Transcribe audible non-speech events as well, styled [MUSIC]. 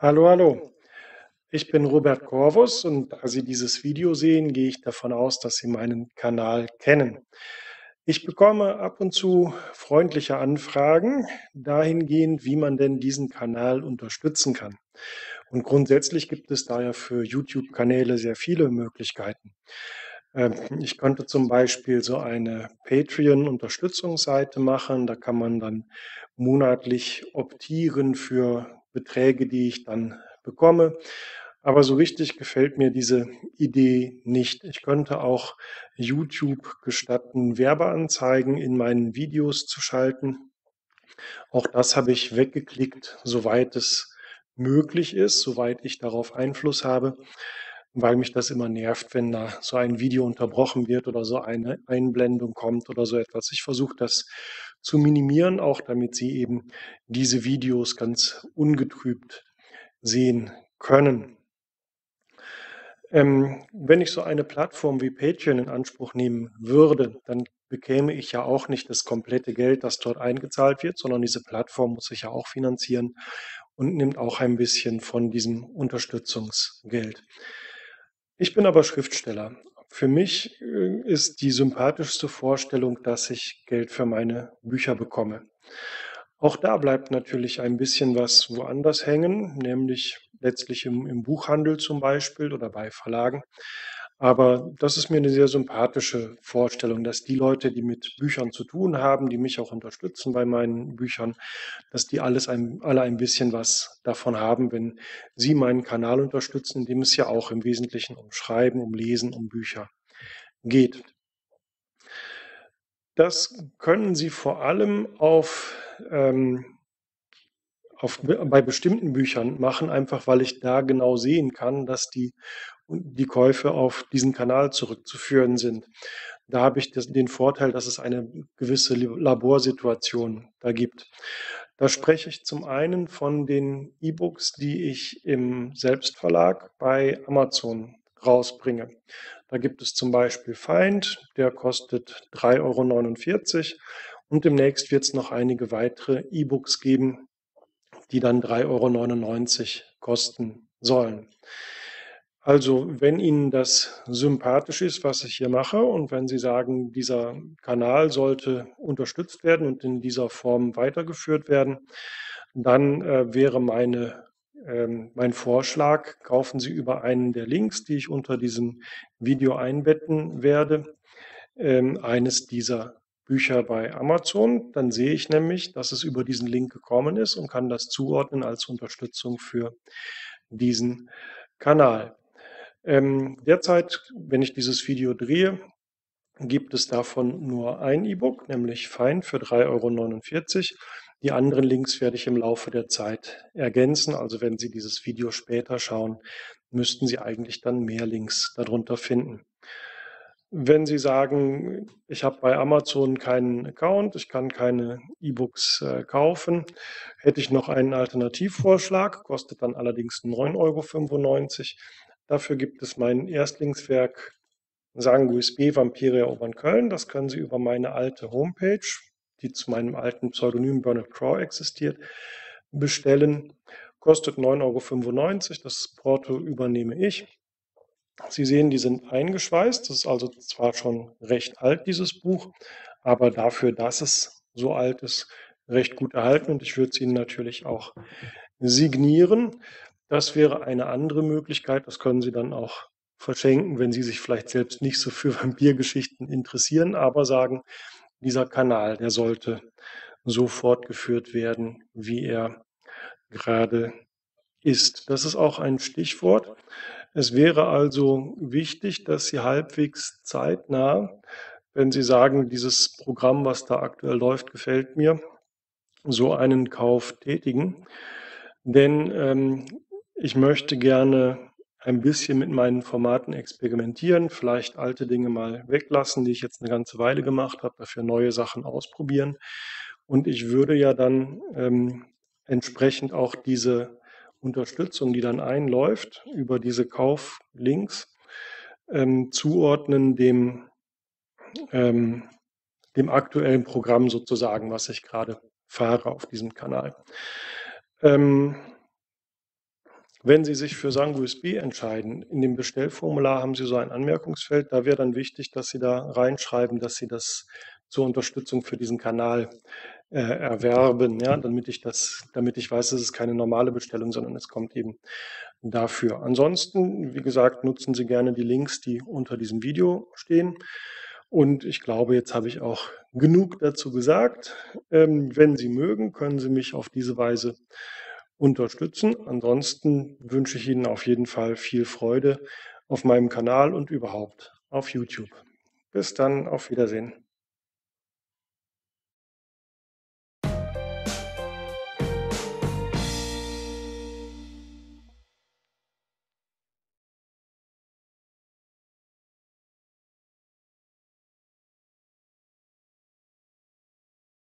Hallo, hallo. Ich bin Robert Corvus und da Sie dieses Video sehen, gehe ich davon aus, dass Sie meinen Kanal kennen. Ich bekomme ab und zu freundliche Anfragen dahingehend, wie man denn diesen Kanal unterstützen kann. Und grundsätzlich gibt es da ja für YouTube-Kanäle sehr viele Möglichkeiten. Ähm, ich könnte zum Beispiel so eine Patreon-Unterstützungsseite machen. Da kann man dann monatlich optieren für Beträge, die ich dann bekomme. Aber so richtig gefällt mir diese Idee nicht. Ich könnte auch YouTube gestatten, Werbeanzeigen in meinen Videos zu schalten. Auch das habe ich weggeklickt, soweit es möglich ist, soweit ich darauf Einfluss habe, weil mich das immer nervt, wenn da so ein Video unterbrochen wird oder so eine Einblendung kommt oder so etwas. Ich versuche das zu minimieren, auch damit Sie eben diese Videos ganz ungetrübt sehen können. Ähm, wenn ich so eine Plattform wie Patreon in Anspruch nehmen würde, dann bekäme ich ja auch nicht das komplette Geld, das dort eingezahlt wird, sondern diese Plattform muss sich ja auch finanzieren und nimmt auch ein bisschen von diesem Unterstützungsgeld. Ich bin aber Schriftsteller für mich äh, ist die sympathischste Vorstellung, dass ich Geld für meine Bücher bekomme. Auch da bleibt natürlich ein bisschen was woanders hängen, nämlich letztlich im, im Buchhandel zum Beispiel oder bei Verlagen. Aber das ist mir eine sehr sympathische Vorstellung, dass die Leute, die mit Büchern zu tun haben, die mich auch unterstützen bei meinen Büchern, dass die alles ein, alle ein bisschen was davon haben, wenn sie meinen Kanal unterstützen, in dem es ja auch im Wesentlichen um Schreiben, um Lesen, um Bücher geht. Das können Sie vor allem auf, ähm, auf, bei bestimmten Büchern machen, einfach weil ich da genau sehen kann, dass die die Käufe auf diesen Kanal zurückzuführen sind. Da habe ich den Vorteil, dass es eine gewisse Laborsituation da gibt. Da spreche ich zum einen von den E-Books, die ich im Selbstverlag bei Amazon rausbringe. Da gibt es zum Beispiel Feind, der kostet 3,49 Euro und demnächst wird es noch einige weitere E-Books geben, die dann 3,99 Euro kosten sollen. Also, wenn Ihnen das sympathisch ist, was ich hier mache, und wenn Sie sagen, dieser Kanal sollte unterstützt werden und in dieser Form weitergeführt werden, dann äh, wäre meine, ähm, mein Vorschlag, kaufen Sie über einen der Links, die ich unter diesem Video einbetten werde, ähm, eines dieser Bücher bei Amazon. Dann sehe ich nämlich, dass es über diesen Link gekommen ist und kann das zuordnen als Unterstützung für diesen Kanal. Ähm, derzeit, wenn ich dieses Video drehe, gibt es davon nur ein E-Book, nämlich Fein für 3,49 Euro. Die anderen Links werde ich im Laufe der Zeit ergänzen. Also wenn Sie dieses Video später schauen, müssten Sie eigentlich dann mehr Links darunter finden. Wenn Sie sagen, ich habe bei Amazon keinen Account, ich kann keine E-Books äh, kaufen, hätte ich noch einen Alternativvorschlag, kostet dann allerdings 9,95 Euro. Dafür gibt es mein Erstlingswerk Sanguis B. Vampire erobern Köln. Das können Sie über meine alte Homepage, die zu meinem alten Pseudonym Bernard Crow existiert, bestellen. Kostet 9,95 Euro. Das Porto übernehme ich. Sie sehen, die sind eingeschweißt. Das ist also zwar schon recht alt, dieses Buch, aber dafür, dass es so alt ist, recht gut erhalten. Und ich würde es Ihnen natürlich auch signieren. Das wäre eine andere Möglichkeit. Das können Sie dann auch verschenken, wenn Sie sich vielleicht selbst nicht so für [LAUGHS] Vampirgeschichten interessieren, aber sagen, dieser Kanal, der sollte so fortgeführt werden, wie er gerade ist. Das ist auch ein Stichwort. Es wäre also wichtig, dass Sie halbwegs zeitnah, wenn Sie sagen, dieses Programm, was da aktuell läuft, gefällt mir, so einen Kauf tätigen. Denn ähm, ich möchte gerne ein bisschen mit meinen Formaten experimentieren, vielleicht alte Dinge mal weglassen, die ich jetzt eine ganze Weile gemacht habe, dafür neue Sachen ausprobieren. Und ich würde ja dann ähm, entsprechend auch diese Unterstützung, die dann einläuft, über diese Kauflinks ähm, zuordnen dem, ähm, dem aktuellen Programm sozusagen, was ich gerade fahre auf diesem Kanal. Ähm, Wenn Sie sich für Sang USB entscheiden, in dem Bestellformular haben Sie so ein Anmerkungsfeld. Da wäre dann wichtig, dass Sie da reinschreiben, dass Sie das zur Unterstützung für diesen Kanal äh, erwerben, ja, damit ich das, damit ich weiß, es ist keine normale Bestellung, sondern es kommt eben dafür. Ansonsten, wie gesagt, nutzen Sie gerne die Links, die unter diesem Video stehen. Und ich glaube, jetzt habe ich auch genug dazu gesagt. Ähm, wenn Sie mögen, können Sie mich auf diese Weise unterstützen. Ansonsten wünsche ich Ihnen auf jeden Fall viel Freude auf meinem Kanal und überhaupt auf YouTube. Bis dann, auf Wiedersehen.